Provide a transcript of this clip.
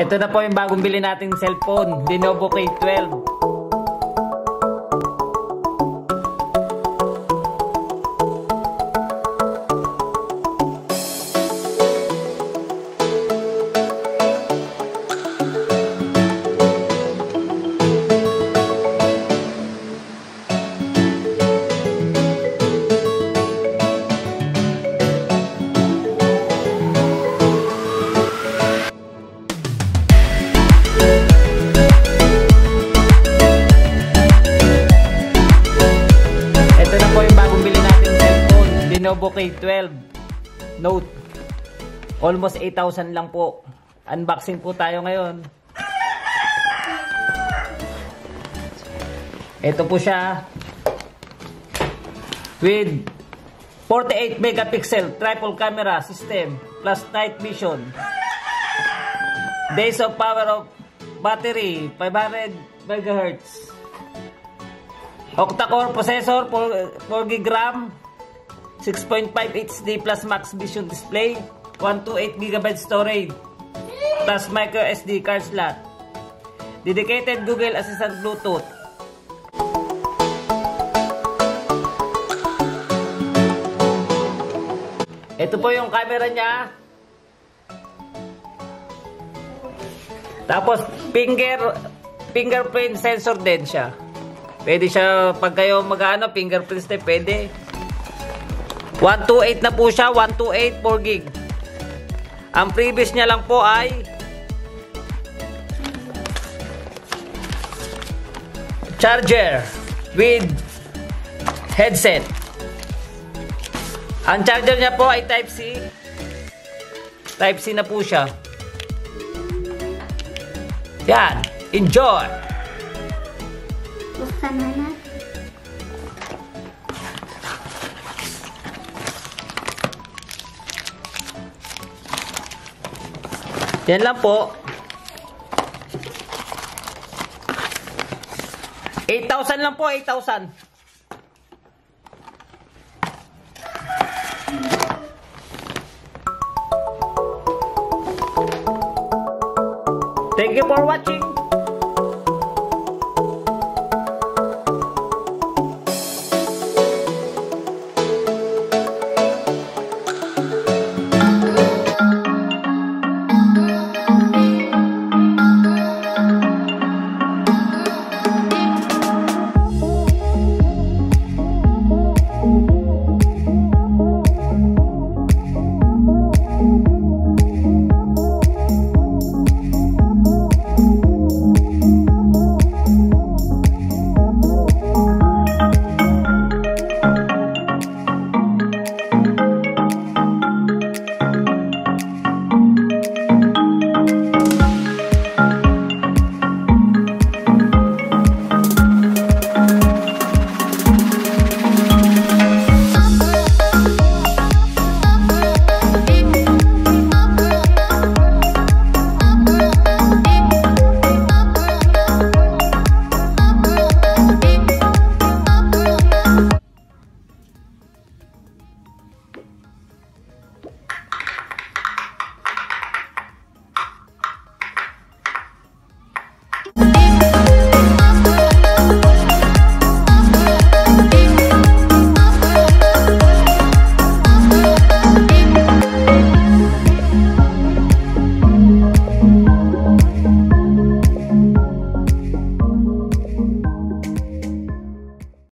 Ito na po yung bagong bili nating cellphone, Lenovo K12. Lenovo K12 Note. Almost 8,000 lang po. Unboxing po tayo ngayon. Ito po siya. With 48 megapixel triple camera system plus night vision. Days of power of battery 500 megahertz. Octa-core processor, 4, 4 GB 6.5 HD plus max vision display, 128 GB storage, plus micro SD card slot. Dedicated Google Assistant Bluetooth. Ito po yung camera niya. Tapos finger fingerprint sensor din siya. Pwede siya, pag kayo mag-ano, fingerprints na pwede. 128 na po siya, 128, 4 gig. Ang previous niya lang po ay charger with headset. Ang charger niya po ay Type-C. Type-C na po siya. Yan. Enjoy! Yan lang po. 8,000 lang po, 8,000. Thank you for watching.